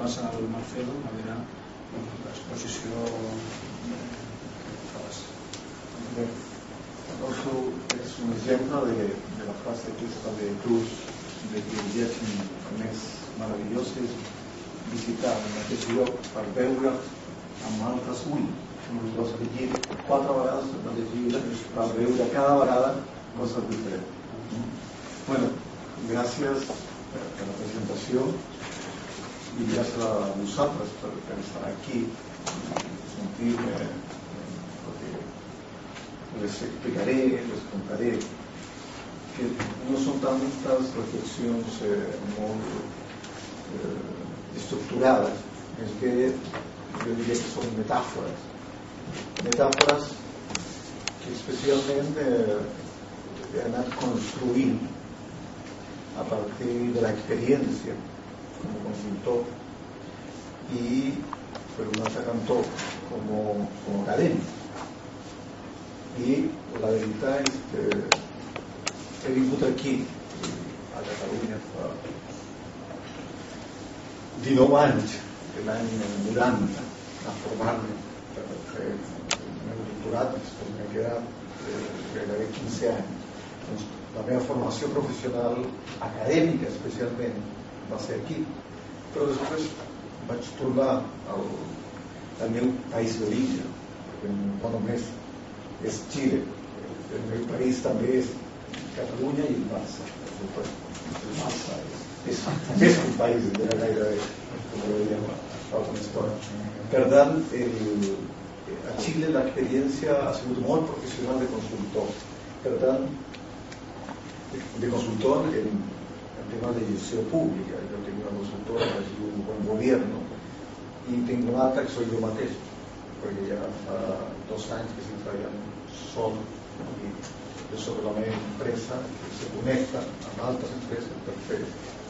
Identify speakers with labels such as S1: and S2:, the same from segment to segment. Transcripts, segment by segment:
S1: passa al Marcelo, a veure l'exposició que.
S2: Bé, Alonso és un exemple de, de la frase aquesta de Cruz de que el viatge més meravellós és visitar el mateix lloc per veure amb altres ulls. Nos has llegit quatre vegades el mateix llibre per veure cada vegada coses diferents. Bueno, gràcies per la presentació gràcies a vosaltres per, per estar aquí i sentir-me perquè les explicaré, les contaré que no són tantes reflexions eh, molt eh, estructurades, més bé jo diria que són metàfores metàfores que especialment eh, he anat construint a partir de la experiencia como consultor y por un altre cantó como, como académico. Y la veritat és que he vingut aquí, a Catalunya, fa 19 anys, l'any 90, a formar-me per fer el meu doctorat, després m'he quedat eh, gairebé 15 anys. Doncs la meva formació professional acadèmica especialment va ser aquí, però després vaig tornar al, meu país d'origen, perquè no només és Xile, el meu país també és Catalunya i el Barça. És, és, és un país de gairebé, com ho dèiem fa una estona. Per tant, el, a Xile l'experiència ha sigut molt professional de consultor. Per tant, de consultor en, en temas de gestió pública. Yo tengo una consultora es un buen gobierno y tengo altra que soy yo mateix, perquè ja fa dos anys que estic treballant sol i jo soc la meva empresa que se connecta amb altres empreses per fer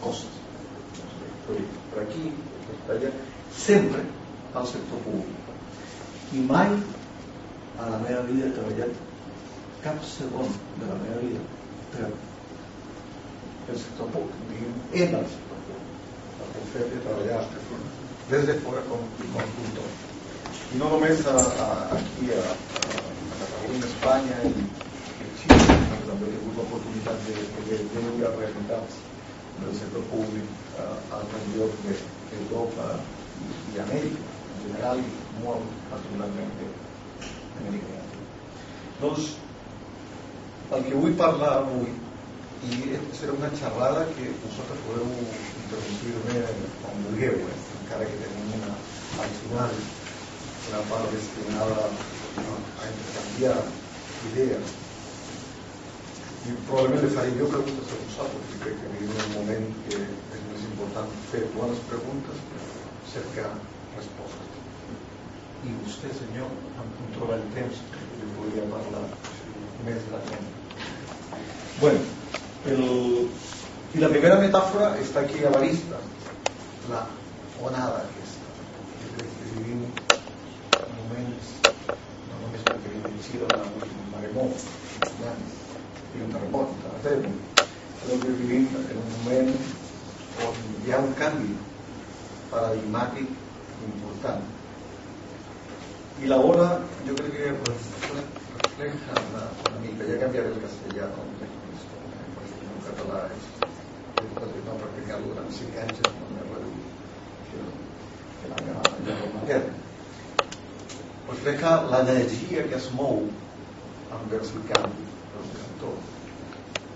S2: coses. Per aquí, per allà, sempre al sector públic. I mai a la meva vida he treballat cap segon de la meva vida per el sector públic, diguem, en el sector públic, perquè el fet de treballar des de fora com consultor. I no només a, a, aquí a, a, a Catalunya, a Espanya i, i Xile, sinó que de, de, de veure del sector públic a altres llocs d'Europa i, i Amèrica en general i molt particularment d'Amèrica. Doncs el que vull parlar avui i serà una xerrada que vosaltres podeu interrompir-me quan vulgueu, eh? encara que tenim una, al final una part destinada no, a intercanviar idees. I probablement li faré jo preguntes a vosaltres, perquè crec que vivim un moment que és més important fer bones preguntes que cercar respostes. I vostè, senyor, em controla el temps que li podria parlar més de la gent. Bueno, el, y la primera metáfora está aquí a la onada aquesta. Jo crec que vivim moments, no només perquè en Xile un maremot, i un terremot, però que vivim en un moment on hi ha un canvi paradigmàtic important. Y la ola, yo creo que refleja una, una mica, ya cambiaré el castellano, català és, no practicar durant cinc anys és més reduït que, que la meva llengua materna. Refleja l'energia que es mou envers el canvi del.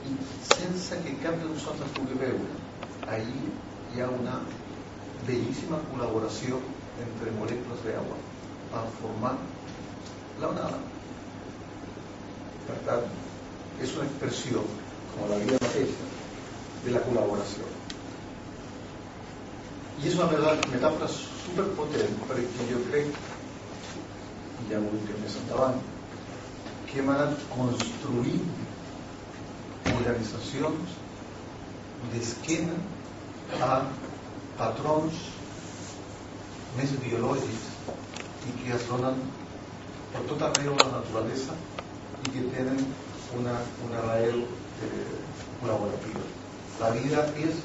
S2: I sense que cap de nosaltres pugui veure, ahí hi una bellíssima col·laboració entre molècules d'aigua per formar la. Per una expressió como la vida mateixa, de la col·laboració. I és una metàfora superpotent perquè jo crec, i ja ho dic més endavant, que hem anat construint organitzacions d'esquena a patrons més biològics i que es tot arreu de la naturalesa i que tenen una, una rael eh. La vida és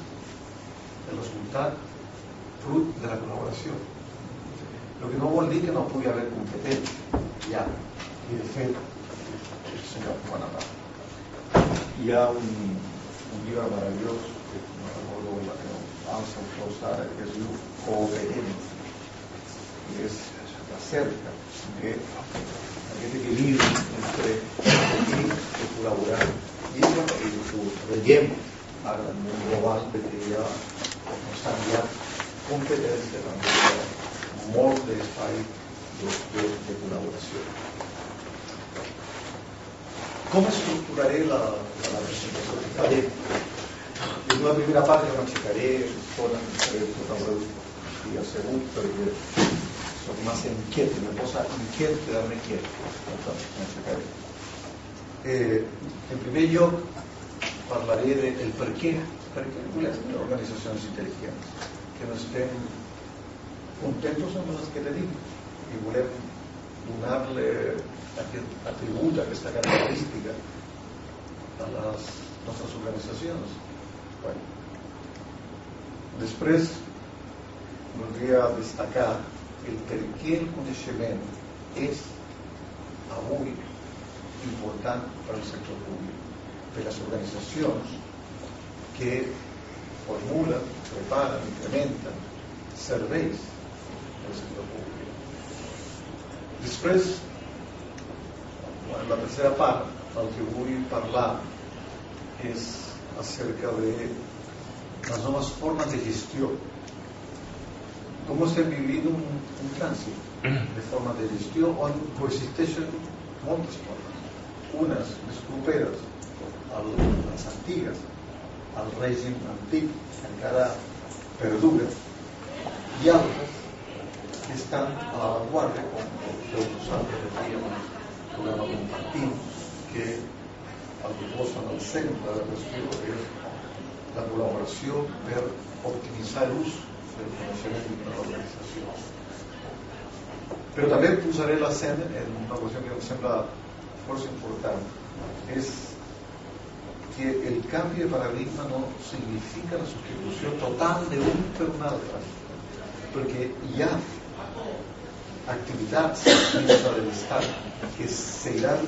S2: el resultat fruto de la colaboración. Lo que no vol dir que no pugui haver competència, ja, i de fet, el senyor Bonaparte. Hi ha un, un llibre meravellós, que no recordo la que els autors ara, que es diu Cooperative, i és acerca de aquest equilibri entre equip i col·laborar. I ho veiem ara en un global que hi ha s'ha enviat competència també molt d'espai de, de, col·laboració. Com estructuraré la, la presentació que faré? En una primera part jo m'aixecaré, tot, tot el meu dia assegut perquè soc massa inquiet i me posa inquiet quedar-me quiet. m'aixecaré. Eh, en primer lloc parlaré del per què, per què volem organitzacions intel·ligents, que no estem contentos amb les que tenim i volem donar-li aquest atribut, aquesta característica a les nostres organitzacions. Bueno. Després voldria destacar el per què el coneixement és avui important per al sector públic, per les organitzacions que formulen, preparen, incrementen serveis del sector públic. Després, en la tercera part, el que vull parlar és acerca de les noves formes de gestió. Com estem vivint un, un trànsit de forma de gestió on coexisteixen moltes formes. Unes més properes a les antigues, al règim antic, que encara perdura, i altres que estan a l'avantguarda, com el nosaltres referíem al programa compartit, que el que posa en el centre de la qüestió és la col·laboració per optimitzar l'ús del de l'organització. Però també posaré l'accent en una qüestió que em sembla força important, és que el canvi de paradigma no significa la substitució total per un altre, perquè hi ha activitats dins de l'Estat que seguiran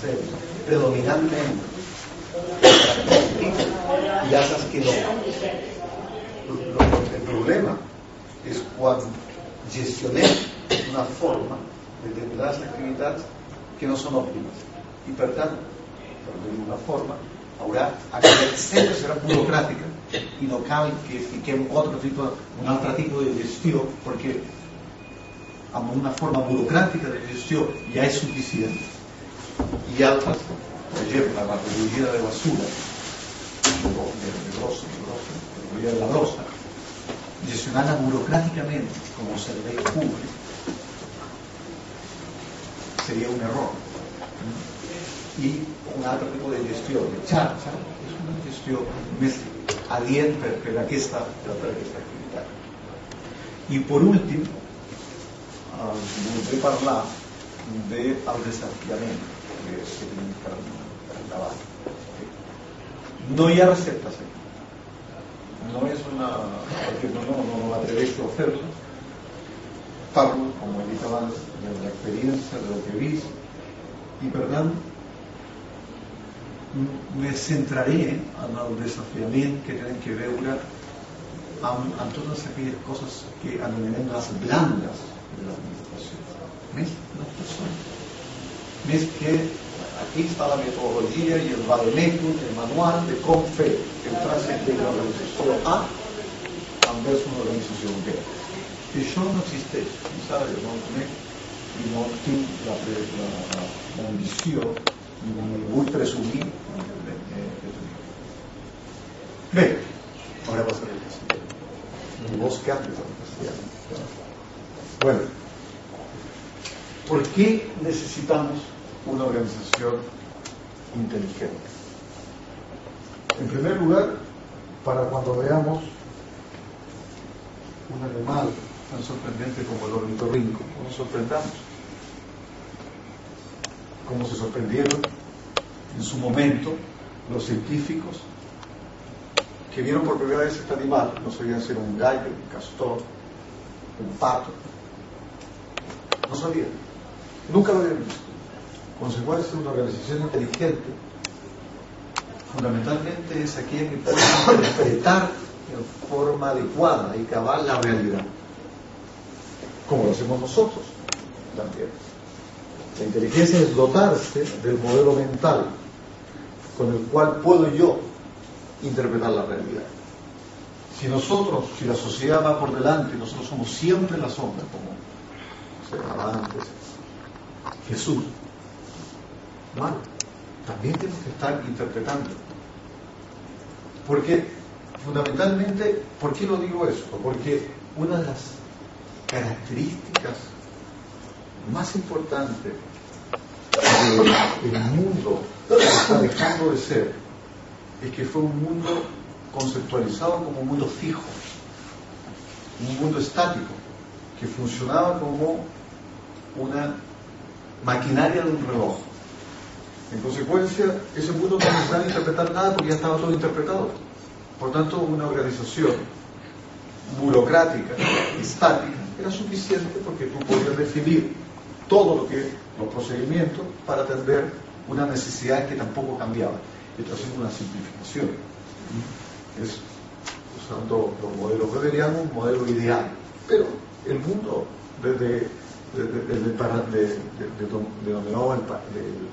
S2: sent predominantment i altres que no. El problema és quan gestionem d'una forma determinades activitats que no són òptimes i per tant, per dir d'una forma, haurà sempre serà burocràtica i no cal que fiquem altre tipus, un altre tipus de gestió perquè amb una forma burocràtica de gestió ja és suficient i altres, per exemple, la metodologia de basura de, de, de de de la brossa, gestionant burocràticament com a servei públic seria un error i un altre tipus de gestió de xarxa és una gestió més adient per, per, aquesta, per, aquesta activitat i per últim voldré parlar del desafiament que, que tenim per, per endavant. No hi ha receptes aquí. No és una... perquè no, no, no a fer-lo. Parlo, com he dit abans, de l'experiència, del que he vist, i per tant me centraré en el desafiament que tenen que veure amb, amb totes aquelles coses que anomenem les blandes de l'administració. Més les persones. Més que aquí està la metodologia i el vademècum, el manual de com fer el trànsit de l'organització A envers una organització B. I això no. Fins ara jo no conec i no tinc la, la, la ambició ni vull presumir de, de, de Bé, ahora va a ser el. Ni vos castellano. Bueno, ¿por qué necesitamos una organización inteligente? En primer lugar, para cuando veamos un animal tan sorprendente como el ornitorrinco, no nos sorprendamos. Como se sorprendieron en su momento los científicos que vieron por primera vez este animal, no sabían si era un gallo, un castor, un pato, no sabían, nunca lo habían visto. Consecuencia de una organización inteligente, fundamentalmente es aquella que puede interpretar en forma adecuada y cabal la realidad, como lo hacemos nosotros también. La inteligencia es dotarse del modelo mental con el cual puedo yo interpretar la realidad. Si nosotros, si la sociedad va por delante, nosotros somos siempre la sombra, como se hablaba antes, Jesús, también tenemos que estar interpretando. Porque, fundamentalmente, ¿por qué lo digo esto? Porque una de las características más importantes del mundo que está dejando de ser es que fue un mundo conceptualizado como un mundo fijo, un mundo estático, que funcionaba como una maquinaria de un reloj. En consecuencia, ese mundo no necesitaba interpretar nada porque ya estaba todo interpretado. Por tanto, una organización burocrática, estática, era suficiente porque tú podías definir todo lo que los procedimientos para atender una necesidad que tampoco cambiaba. Esto es una simplificación. Es usando los modelos weberianos, un modelo ideal. Pero el mundo, desde, desde, para, de, de, donde va el,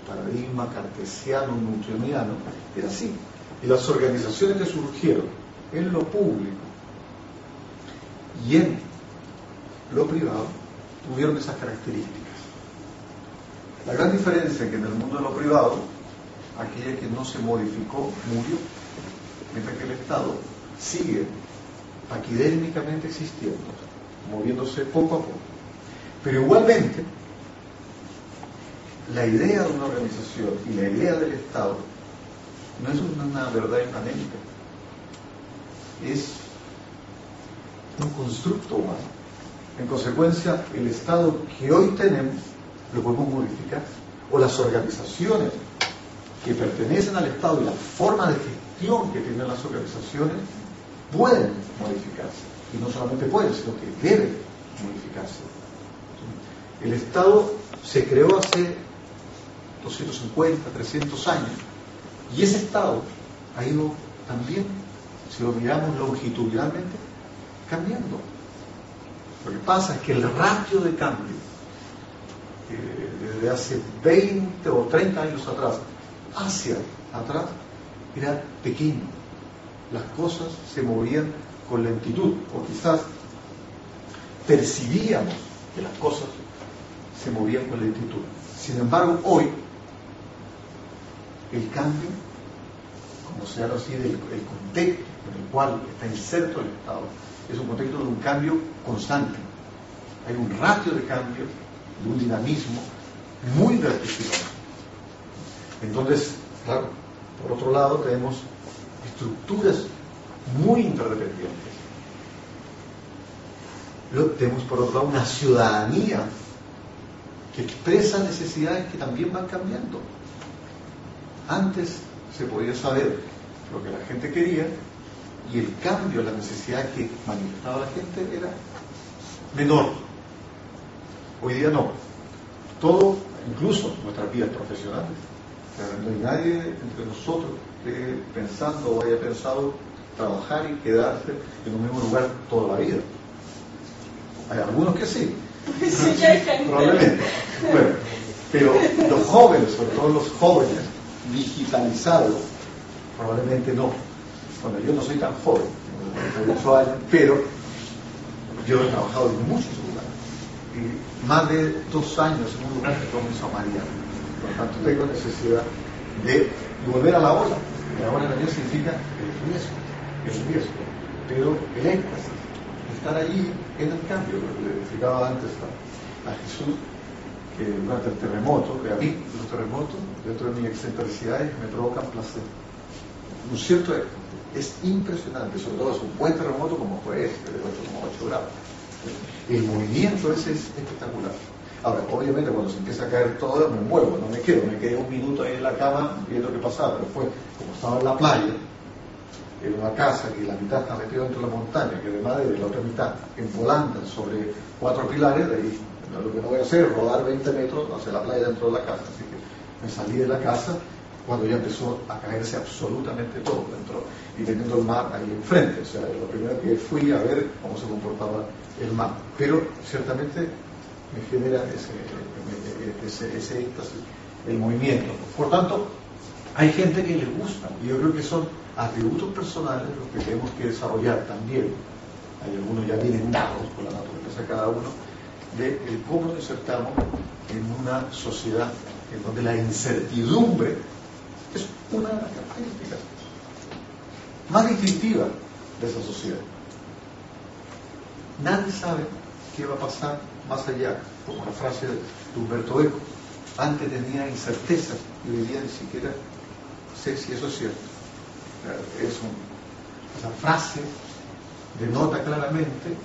S2: paradigma cartesiano, newtoniano, era así. Y las organizaciones que surgieron en lo público y en lo privado tuvieron esas características. La gran diferencia es que en el mundo de lo privado, aquella que no se modificó murió, mientras que el Estado sigue paquidérmicamente existiendo, moviéndose poco a poco. Pero igualmente, la idea de una organización y la idea del Estado no es una verdad inmanética, es un constructo humano. En consecuencia, el Estado que hoy tenemos lo podemos modificar. O las organizaciones que pertenecen al Estado y la forma de gestión que tienen las organizaciones pueden modificarse. Y no solamente pueden, sino que deben modificarse. El Estado se creó hace 250, 300 años. Y ese Estado ha ido también, si lo miramos longitudinalmente, cambiando. Lo que pasa es que el ratio de cambio desde hace 20 o 30 años atrás hacia atrás era pequeño. Las cosas se movían con lentitud, o quizás percibíamos que las cosas se movían con lentitud. Sin embargo, hoy el cambio, como se llama así, el contexto en el cual está inserto el Estado, es un contexto de un cambio constante. Hay un ratio de cambio de un dinamismo muy vertiginoso. Entonces, claro, por otro lado tenemos estructuras muy interdependientes. Luego tenemos por otro lado una ciudadanía que expresa necesidades que también van cambiando. Antes se podía saber lo que la gente quería y el cambio, la necesidad que manifestaba la gente era menor. Hoy día no. Todo, incluso nuestras vidas profesionales. No hay nadie entre nosotros que pensando o haya pensado trabajar y quedarse en un mismo lugar toda la vida. Hay algunos que sí. Probablemente. Bueno, pero los jóvenes, sobre todo los jóvenes digitalizados, probablemente no. Bueno, yo no soy tan joven, años, pero yo he trabajado en muchos más de dos años en un lugar que comenzó a. Por lo tanto, tengo necesidad de volver a la ola. La ola significa el riesgo, el riesgo, pero el éxtasis, estar allí en el cambio. Le explicaba antes a, Jesús que durante el terremoto, que a mí los terremotos, dentro de mi excentricidades, me provocan placer. Un cierto es impresionante, sobre todo es un buen terremoto como fue este, de 8,8 grados el movimiento ese es espectacular. Ahora, obviamente cuando se empieza a caer todo, me muevo, no me quedo, me quedé un minuto ahí en la cama viendo qué pasaba, pero fue, como estaba en la playa, en una casa que la mitad está metida dentro de la montaña, que de madera y la otra mitad en volanda sobre cuatro pilares, de ahí lo que no voy a hacer es rodar 20 metros hacia la playa dentro de la casa. Así que me salí de la casa cuando ya empezó a caerse absolutamente todo dentro y teniendo el mar ahí enfrente. O sea, lo primero que fui a ver cómo se comportaba el mar. Pero ciertamente me genera ese, ese, ese éxtasis, el movimiento. Por tanto, hay gente que les gusta y yo creo que son atributos personales los que tenemos que desarrollar también. Hay algunos ya vienen dados por la naturaleza cada uno de cómo nos insertamos en una sociedad en donde la incertidumbre es una de las características más distintivas de esa sociedad. Nadie sabe qué va a pasar más allá, como la frase de Humberto Eco. Antes tenía incertezas y hoy día ni siquiera sé si eso es cierto. Es esa frase denota claramente,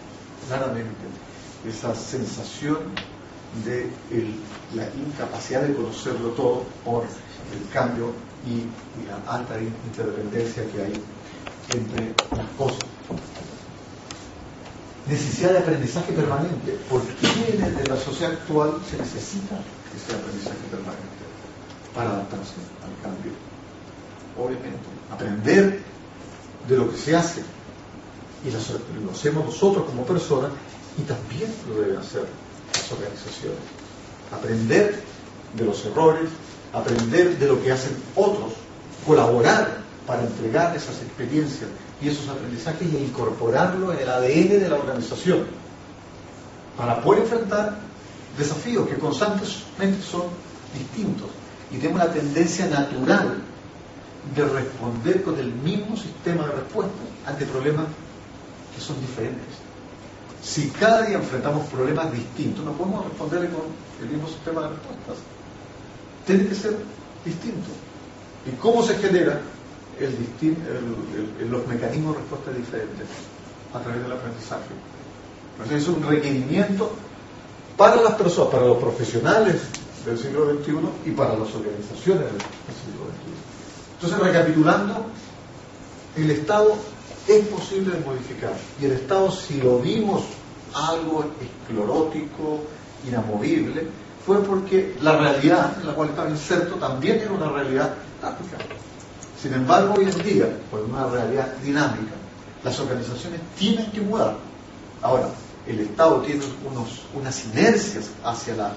S2: claramente, esa sensación de la incapacidad de conocerlo todo por el cambio y, la alta interdependencia que hay entre las cosas. Necesidad de aprendizaje permanente. ¿Por qué en la sociedad actual se necesita ese aprendizaje permanente? Para adaptarse al cambio. Obviamente, aprender de lo que se hace. Y lo hacemos nosotros como personas y también lo deben hacer las organizaciones. Aprender de los errores, aprender de lo que hacen otros, colaborar para entregar esas experiencias y esos aprendizajes y incorporarlo en el ADN de la organización, para poder enfrentar desafíos que constantemente son distintos y tenemos la tendencia natural de responder con el mismo sistema de respuesta ante problemas que son diferentes. Si cada día enfrentamos problemas distintos, no podemos responderle con el mismo sistema de respuestas. Tiene que ser distinto. ¿Y cómo se genera los mecanismos de respuesta diferentes? A través del aprendizaje. Entonces es un requerimiento para las personas, para los profesionales del siglo XXI y para las organizaciones del siglo XXI. Entonces, recapitulando, el Estado es posible de modificar. Y el Estado, si lo vimos algo esclerótico, inamovible, fue porque la realidad en la cual estaba inserto también era una realidad táctica. Sin embargo, hoy en día, por una realidad dinámica, las organizaciones tienen que mudar. Ahora, el Estado tiene unos, unas inercias hacia la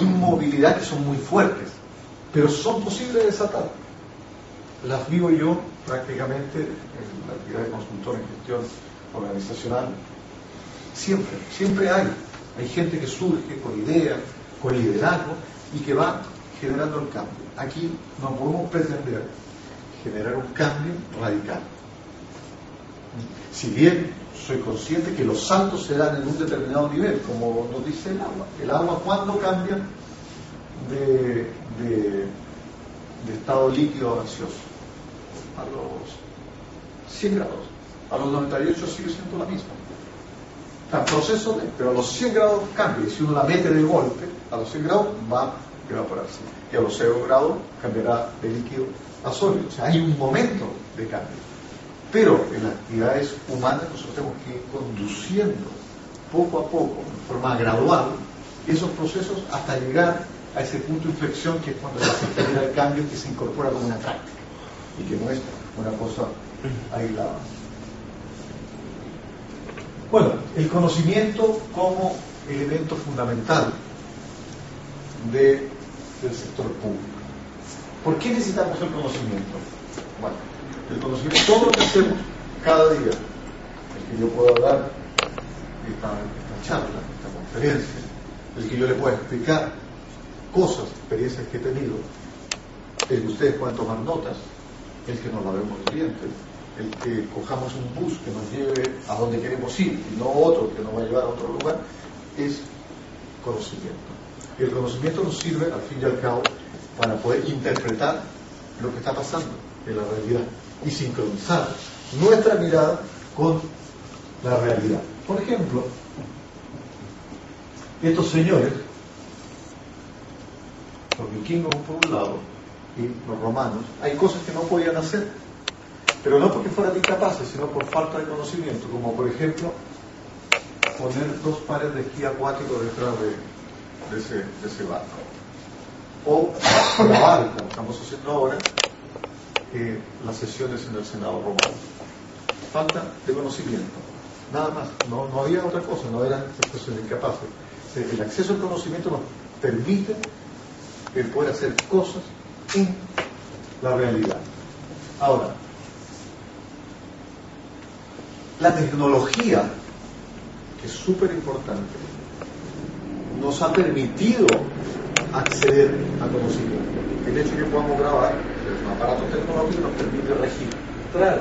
S2: inmovilidad que son muy fuertes, pero son posibles de desatar. Las vivo yo prácticamente en la actividad de consultor en gestión organizacional. Siempre, siempre hay. Hay gente que surge con ideas, con liderazgo y que va generando el cambio. Aquí no podemos pretender generar un cambio radical. Si bien soy consciente que los saltos se dan en un determinado nivel, como nos dice el agua. El agua cuando cambia de, estado líquido gaseoso a los 100 grados. A los 98 sigue siendo la misma. Está proceso de, pero a los 100 grados cambia. Y si uno la mete de golpe, a los 100 grados va a evaporarse. Y a los 0 grados cambiará de líquido a sólido. O sea, hay un momento de cambio. Pero en las actividades humanas nosotros tenemos que ir conduciendo poco a poco, de forma gradual, esos procesos hasta llegar a ese punto de inflexión que es cuando se genera el cambio que se incorpora como una práctica y que no es una cosa aislada. Bueno, el conocimiento como elemento fundamental del sector público. ¿Por qué necesitamos el conocimiento? Bueno, el conocimiento, todo lo que hacemos cada día, el que yo puedo dar esta, esta charla, esta conferencia, el que yo le pueda explicar cosas, experiencias que he tenido, el que ustedes puedan tomar notas, el que nos lavemos los dientes, el que cojamos un bus que nos lleve a donde queremos ir y no otro que nos va a llevar a otro lugar, es conocimiento. Y el conocimiento nos sirve, al fin y al cabo, para poder interpretar lo que está pasando en la realidad y sincronizar nuestra mirada con la realidad. Por ejemplo, estos señores, los vikingos por un lado, y los romanos, hay cosas que no podían hacer. pero no porque fueran incapaces, sino por falta de conocimiento, como por ejemplo poner dos pares de esquí acuático detrás de, ese, barco. O grabar, como estamos haciendo ahora, las sesiones en el Senado romano. Falta de conocimiento. Nada más, no, no había otra cosa, no eran personas incapaces. El acceso al conocimiento nos permite el poder hacer cosas en la realidad. Ahora, la tecnología, que es súper importante, nos ha permitido acceder a conocimiento. El hecho de que podamos grabar, es un aparato tecnológico, nos permite registrar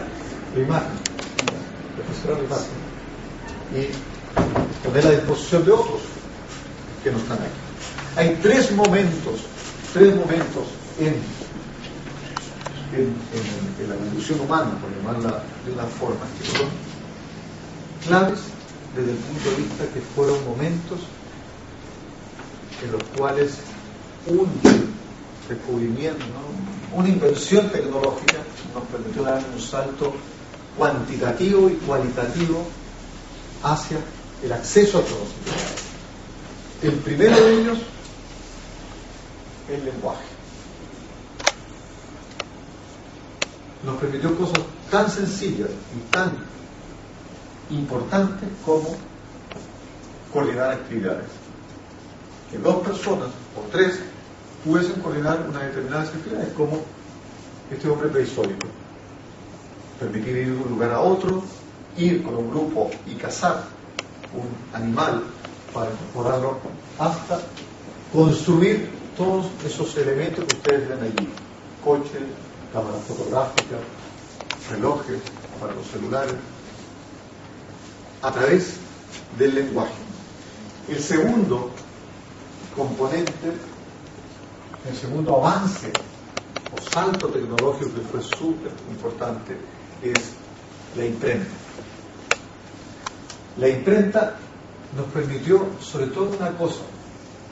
S2: la imagen, registrar la imagen y ponerla a disposición de otros que no están aquí. Hay tres momentos, tres momentos en, en, la evolución humana, por llamarla de una forma, que son claves desde el punto de vista que fueron momentos en los cuales un descubrimiento, una invención tecnológica nos permitió dar un salto cuantitativo y cualitativo hacia el acceso a conocimiento. El primero de ellos, el lenguaje. Nos permitió cosas tan sencillas y tan importantes como coordinar actividades. Que dos personas o tres pudiesen coordinar una determinada actividades, como este hombre prehistórico. Permitir ir de un lugar a otro, ir con un grupo y cazar un animal para incorporarlo hasta construir todos esos elementos que ustedes ven allí. Coches, cámaras fotográficas, relojes para los celulares, a través del lenguaje. El segundo componente, el segundo avance o salto tecnológico que fue súper importante es la imprenta. La imprenta nos permitió sobre todo una cosa,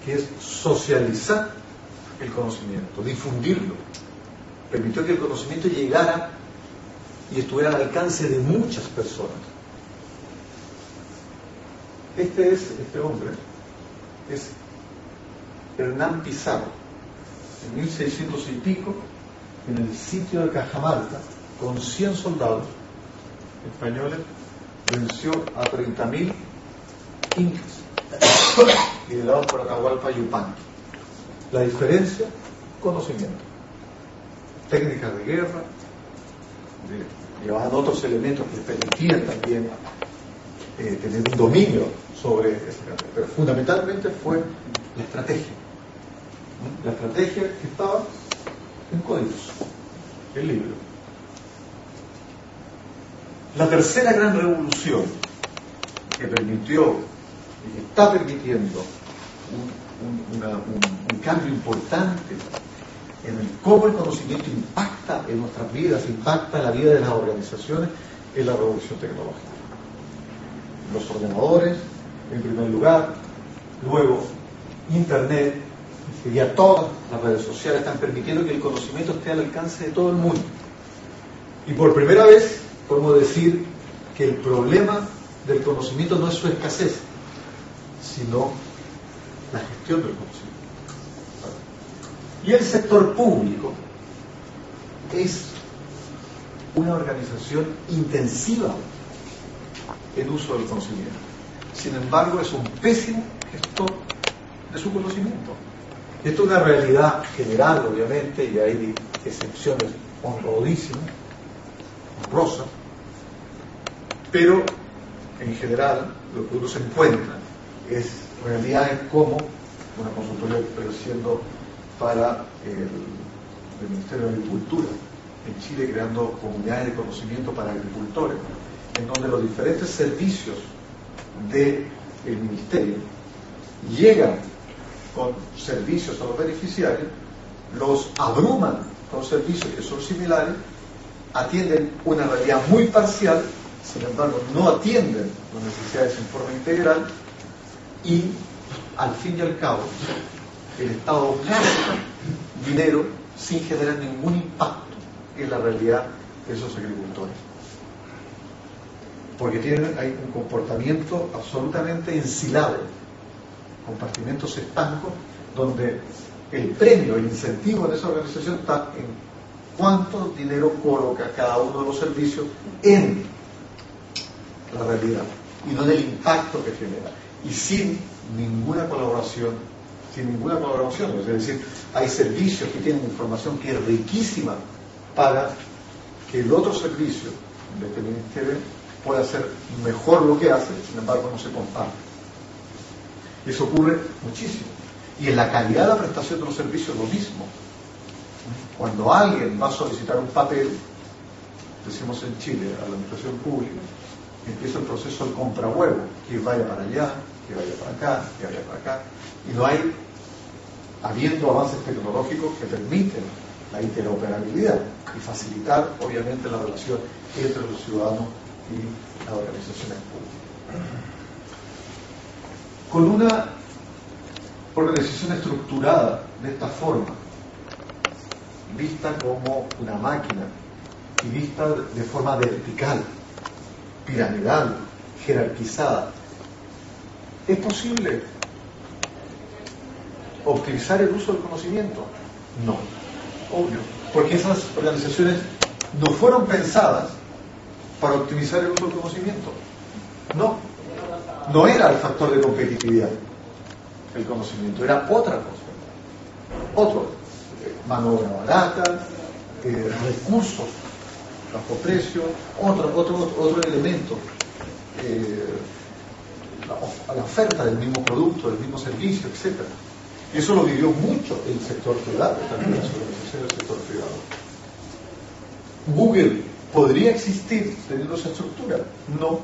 S2: que es socializar el conocimiento, difundirlo. Permitió que el conocimiento llegara y estuviera al alcance de muchas personas. Este es, este hombre, es Hernán Pizarro, en 1600 y pico, en el sitio de Cajamarca, con 100 soldados españoles, venció a 30.000 incas, liderados por Atahualpa Yupanqui. La diferencia, conocimiento. Técnicas de guerra, llevaban otros elementos que permitían también eh, tener un dominio sobre ese pero fundamentalmente fue la estrategia. La estrategia que estaba en códigos, el libro. La tercera gran revolución que permitió está permitiendo un, cambio importante en cómo el conocimiento impacta en nuestras vidas, impacta en la vida de las organizaciones, es la revolución tecnológica. Los ordenadores, en primer lugar, luego Internet, y ya todas las redes sociales están permitiendo que el conocimiento esté al alcance de todo el mundo. Y por primera vez podemos decir que el problema del conocimiento no es su escasez, sino la gestión del conocimiento. Y el sector público es una organización intensiva en uso del conocimiento. Sin embargo, es un pésimo gestor de su conocimiento. Esto es una realidad general, obviamente, y hay excepciones honrodísimas, honrosas, pero en general lo que uno se encuentra es realidades como una consultoría estoy haciendo para el, Ministerio de Agricultura en Chile, creando comunidades de conocimiento para agricultores, en donde los diferentes servicios del Ministerio llegan con servicios a los beneficiarios, los abruman con servicios que son similares, atienden una realidad muy parcial, sin embargo no atienden las necesidades en forma integral y al fin y al cabo el Estado gasta dinero sin generar ningún impacto en la realidad esos agricultores. Porque tienen hay un comportamiento absolutamente ensilado, compartimentos estancos, donde el premio, el incentivo de esa organización está en cuánto dinero coloca cada uno de los servicios en la realidad y no en el impacto que genera. Y sin ninguna colaboración, sin ninguna colaboración, es decir, hay servicios que tienen información que es riquísima para que el otro servicio de este ministerio pueda hacer mejor lo que hace, sin embargo no se comparte. Eso ocurre muchísimo. Y en la calidad de la prestación de los servicios lo mismo. Cuando alguien va a solicitar un papel, decimos en Chile, a la administración pública, empieza el proceso del compra huevo, que vaya para allá, que vaya para acá, que vaya para acá. Y no hay, habiendo avances tecnológicos que permiten la interoperabilidad y facilitar, obviamente, la relación entre los ciudadanos y las organizaciones públicas. Con una organización estructurada de esta forma, vista como una máquina y vista de forma vertical, piramidal, jerarquizada, ¿es posible optimizar el uso del conocimiento? No, obvio, porque esas organizaciones no fueron pensadas para optimizar el uso del conocimiento. No, no era el factor de competitividad el conocimiento, era otra cosa. Otro, mano de obra barata, eh, recursos bajo precio, otro, otro, otro, elemento, eh, la, la, oferta del mismo producto, del mismo servicio, etc. Eso lo vivió mucho el sector privado, también las organizaciones del sector privado. Google podría existir teniendo esa estructura. No.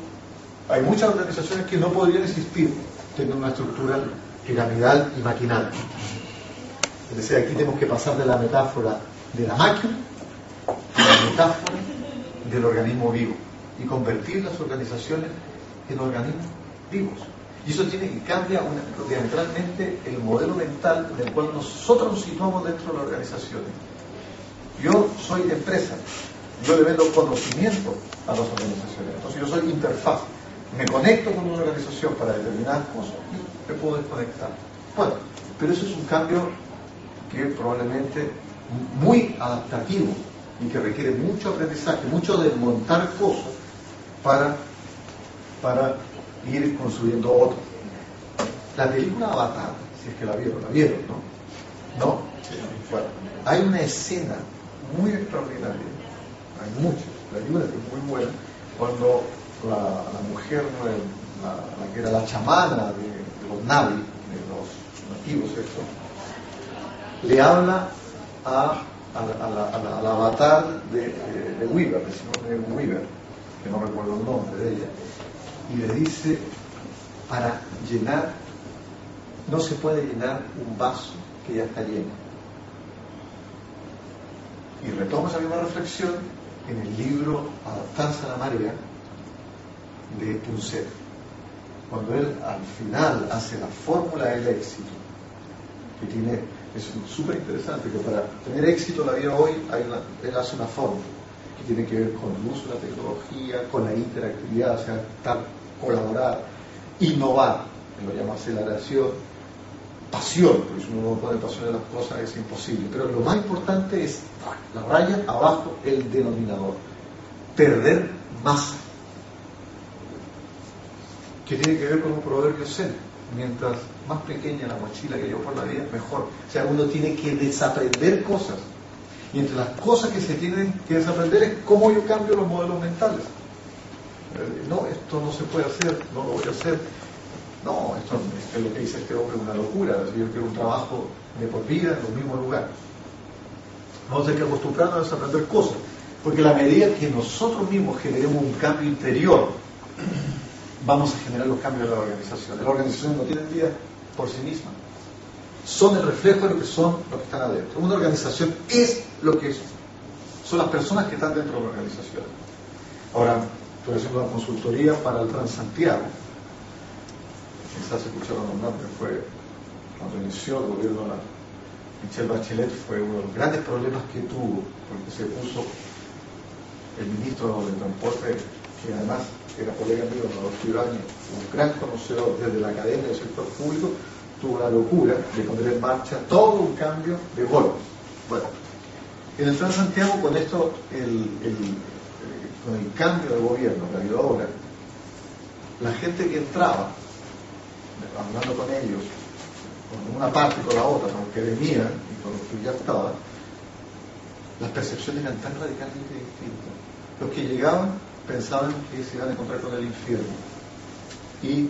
S2: Hay muchas organizaciones que no podrían existir teniendo una estructura piramidal y maquinal. Es decir, aquí tenemos que pasar de la metáfora de la máquina a la metáfora del organismo vivo y convertir las organizaciones en organismos vivos. Y eso tiene que cambiar diametralmente el modelo mental del cual nosotros nos situamos dentro de las organizaciones. Yo soy empresa, yo le vendo conocimiento a las organizaciones, entonces yo soy interfaz, me conecto con una organización para determinadas cosas y me puedo desconectar. Bueno, pero eso es un cambio que probablemente muy adaptativo y que requiere mucho aprendizaje, mucho desmontar cosas para, para ir construyendo otro. La película Avatar, si es que la vieron, la vieron, ¿no? No. Bueno, hay una escena muy extraordinaria, hay muchas, la película es muy buena, cuando la, mujer, la, que era la chamana de, los Navi, de los nativos, eso, le habla a al, avatar de, de, Weaver, de Weaver, que no recuerdo el nombre de ella, y le dice, para llenar, no se puede llenar un vaso que ya está lleno. Y retoma esa misma reflexión en el libro Adaptarse a la marea de Punset, cuando él al final hace la fórmula del éxito, que tiene es súper interesante que para tener éxito en la vida hoy hay él hace una fórmula que tiene que ver con el uso de la tecnología, con la interactividad, o sea, estar, colaborar, innovar, lo llama aceleración, pasión, porque si uno no pone pasión en las cosas es imposible, pero lo más importante es la raya abajo el denominador, perder masa, que tiene que ver con un proverbio zen mientras más pequeña la mochila que yo por la vida, mejor. O sea, uno tiene que desaprender cosas. Y entre las cosas que se tienen que desaprender es cómo yo cambio los modelos mentales. Eh, no, esto no se puede hacer, no lo voy a hacer. No, esto es lo que dice este hombre, una locura. Yo quiero un trabajo de por vida en el mismo lugar. Vamos a tener que acostumbrarnos a desaprender cosas. Porque la medida que nosotros mismos generemos un cambio interior, vamos a generar los cambios de la organización. Las organizaciones no tienen vida por sí mismas. Son el reflejo de lo que son los que están adentro. Una organización es lo que es. Son las personas que están dentro de la organización. Ahora, estoy haciendo una consultoría para el Transantiago. Quizás escucharon nombrar que fue cuando inició el gobierno de Michelle Bachelet, fue uno de los grandes problemas que tuvo, porque se puso el ministro de Transporte, que además era colega mío, un gran conocedor desde la academia del sector público, tuvo la locura de poner en marcha todo un cambio de golpe. Bueno, en el Plan Santiago, con esto, el, con el cambio de gobierno que ha habido ahora, la gente que entraba, hablando con ellos, con una parte y con la otra, con los que venían y con los que ya estaban, las percepciones eran tan radicalmente distintas. Los que llegaban pensaban que se iban a encontrar con el infierno. Y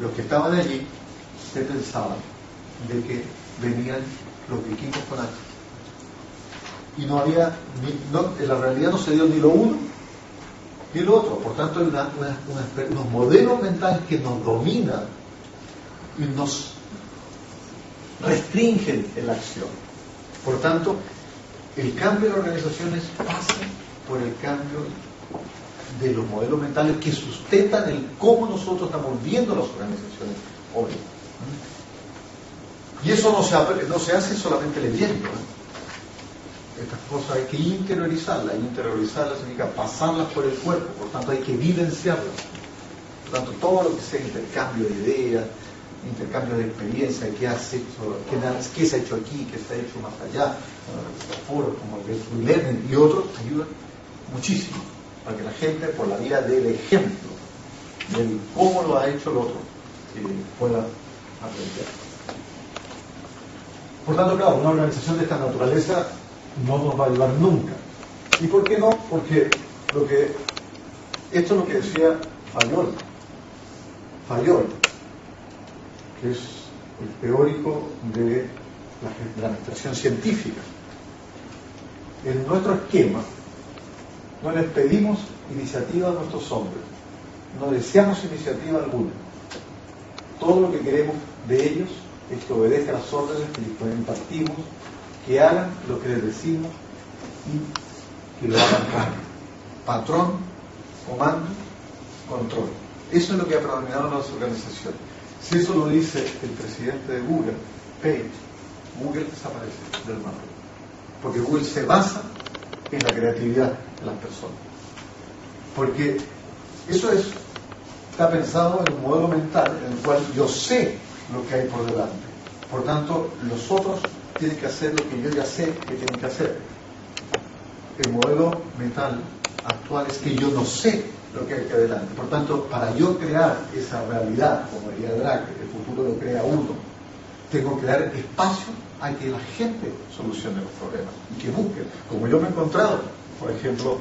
S2: los que estaban allí se pensaban de que venían los vikingos con H. Y no había, en la realidad no se dio ni lo uno ni lo otro. Por tanto, hay unos modelos mentales que nos dominan y nos restringen en la acción. Por tanto, el cambio de organizaciones pasa por el cambio de los modelos mentales que sustentan el cómo nosotros estamos viendo las organizaciones hoy. Y eso no se, no se hace solamente leyendo. Estas cosas hay que interiorizarlas. Interiorizarlas significa pasarlas por el cuerpo, por tanto hay que vivenciarlas. Por tanto, todo lo que sea intercambio de ideas, intercambio de experiencia, qué, has hecho, qué, se ha hecho aquí, qué se ha hecho más allá, foros como el de Learning y otros, ayudan muchísimo para que la gente, por la vía del ejemplo, del cómo lo ha hecho el otro, eh, pueda aprender. Por tanto, claro, una organización de esta naturaleza no nos va a ayudar nunca. ¿Y por qué no? Porque lo que, esto es lo que decía Fayol. Fayol, que es el teórico de la, administración científica. En nuestro esquema no les pedimos iniciativa a nuestros hombres, no deseamos iniciativa alguna. Todo lo que queremos de ellos es que obedezcan las órdenes que les impartimos, que hagan lo que les decimos y que lo hagan rápido. Patrón, comando, control. Eso es lo que ha predominado en las organizaciones. Si eso lo dice el presidente de Google, Page, Google desaparece del mapa. Porque Google se basa en la creatividad de las personas. Porque eso es, está pensado en un modelo mental en el cual yo sé lo que hay por delante. Por tanto, los otros tienen que hacer lo que yo ya sé que tienen que hacer. El modelo mental actual es que yo no sé lo que hay que adelante. Por tanto, para yo crear esa realidad, como diría Drake, el futuro lo crea uno, tengo que dar espacio a que la gente solucione los problemas y que busque. Como yo me he encontrado, por ejemplo,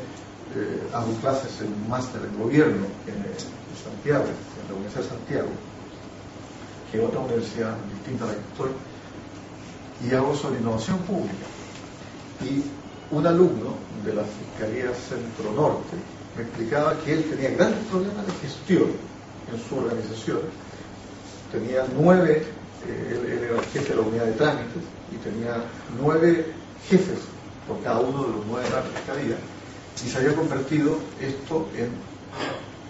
S2: eh, hago clases en un máster en gobierno en, Santiago, en la Universidad de Santiago, que es otra universidad distinta a la que estoy, y hago sobre innovación pública. Y un alumno de la Fiscalía Centro Norte me explicaba que él tenía grandes problemas de gestión en su organización. Tenía nueve, eh, él, era el jefe de la unidad de trámites y tenía nueve jefes por cada uno de los nueve de la fiscalía. Y se había convertido esto en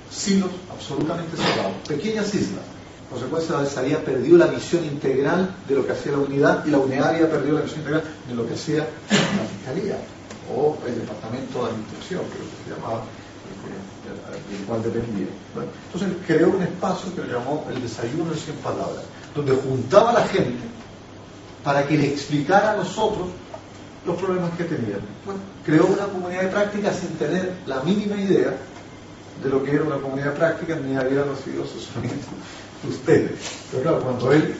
S2: silos absolutamente cerrados, pequeñas islas. Consecuencia, se había perdido la visión integral de lo que hacía la unidad y la unidad había perdido la visión integral de lo que hacía la fiscalía o el departamento de administración, que se llamaba del cual dependía. entonces creó un espacio que le llamó el desayuno de 100 palabras, donde juntaba a la gente para que le explicara a nosotros los problemas que tenían. creó una comunidad de práctica sin tener la mínima idea de lo que era una comunidad de práctica, ni había recibido asesoramiento de ustedes. Pero claro, cuando él,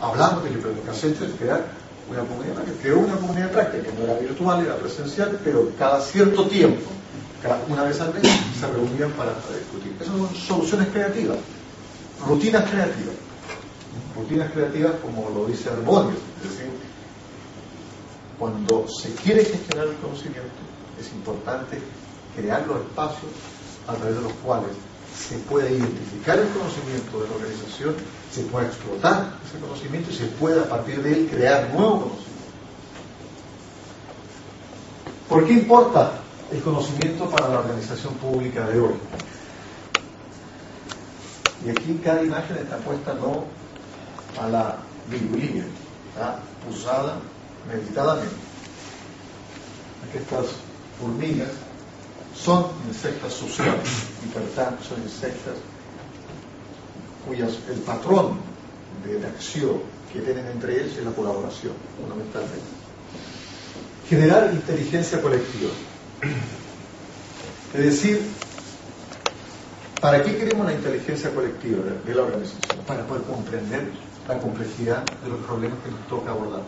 S2: hablando de que que crear una comunidad de práctica, creó una comunidad de práctica que no era virtual, era presencial, pero cada cierto tiempo una vez al mes se reunían para, discutir. Esas son soluciones creativas, rutinas creativas. Rutinas creativas como lo dice Arbonio, es decir, cuando se quiere gestionar el conocimiento, es importante crear los espacios a través de los cuales se puede identificar el conocimiento de la organización, se puede explotar ese conocimiento y se puede a partir de él crear nuevo conocimiento. ¿Por qué importa el conocimiento para la organización pública de hoy. Y aquí cada imagen está puesta no a la virgulina, está usada meditadamente. Estas hormigas son insectas sociales, hipertán son insectas cuyas el patrón de, acción que tienen entre ellos es la colaboración, fundamentalmente. Generar inteligencia colectiva. Es decir, ¿para qué queremos la inteligencia colectiva de la organización? Para poder comprender la complejidad de los problemas que nos toca abordar.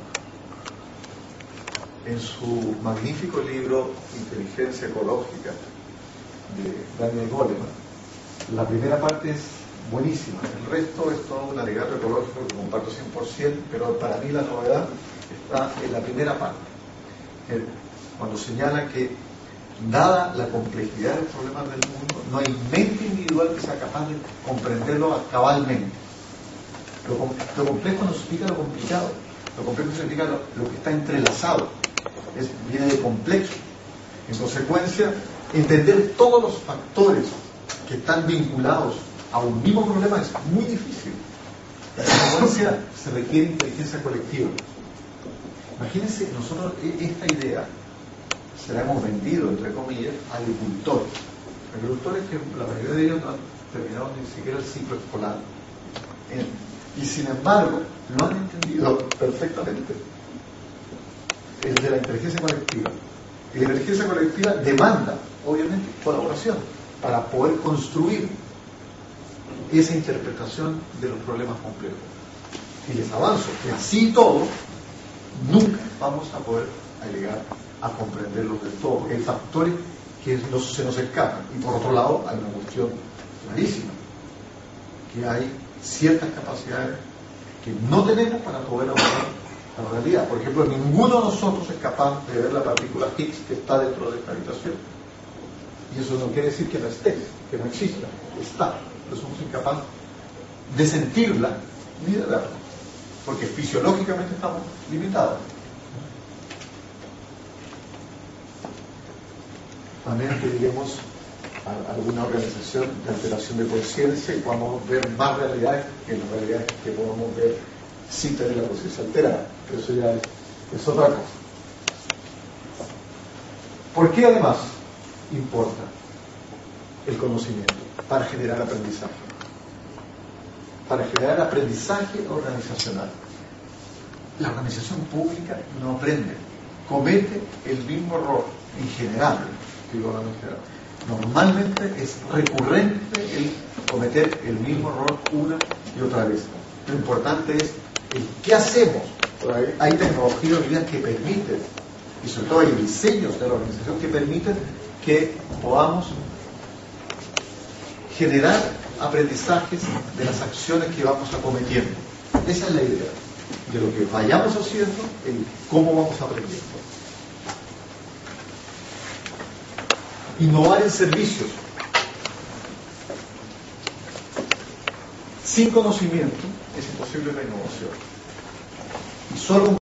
S2: En su magnífico libro Inteligencia Ecológica de Daniel Goleman, la primera parte es buenísima. El resto es todo un alegato ecológico que comparto 100%, pero para mí la novedad está en la primera parte, cuando señala que dada la complejidad de los problemas del mundo, no hay mente individual que sea capaz de comprenderlo cabalmente. Lo, complejo no significa lo complicado, lo complejo significa lo, que está entrelazado, es, viene de complejo. En consecuencia, entender todos los factores que están vinculados a un mismo problema es muy difícil. La consecuencia se requiere inteligencia colectiva. Imagínense, nosotros e, esta idea se la hemos vendido, entre comillas, a agricultores. Agricultores que la mayoría de ellos no han terminado ni siquiera el ciclo escolar. Y sin embargo, lo han entendido perfectamente. El de la inteligencia colectiva. Y la inteligencia colectiva demanda, obviamente, colaboración para poder construir esa interpretación de los problemas complejos. Y les avanzo que así todo, nunca vamos a poder llegar a comprenderlos del todo, hay factores que se nos escapan. Y por otro lado, hay una cuestión clarísima, que hay ciertas capacidades que no tenemos para poder abordar la realidad. Por ejemplo, ninguno de nosotros es capaz de ver la partícula Higgs que está dentro de esta habitación. Y eso no quiere decir que no esté, que no exista, está pero somos incapaces de sentirla ni de verla, porque fisiológicamente estamos limitados. Menos que alguna organización de alteración de conciencia y podamos ver más realidades que las realidades que podamos ver sin tener la conciencia alterada. Pero eso ya es, otra cosa. ¿Por qué además importa el conocimiento? para generar aprendizaje. Para generar aprendizaje organizacional. La organización pública no aprende, comete el mismo error en general, digo Normalmente es recurrente el cometer el mismo error una y otra vez. Lo importante es el qué hacemos. Hay tecnologías que permiten, y sobre todo hay diseños de la organización que permiten que podamos generar aprendizajes de las acciones que vamos acometiendo. Esa es la idea de lo que vayamos haciendo y cómo vamos aprendiendo. Innovar en servicios. Sin conocimiento es imposible la innovación. Y solo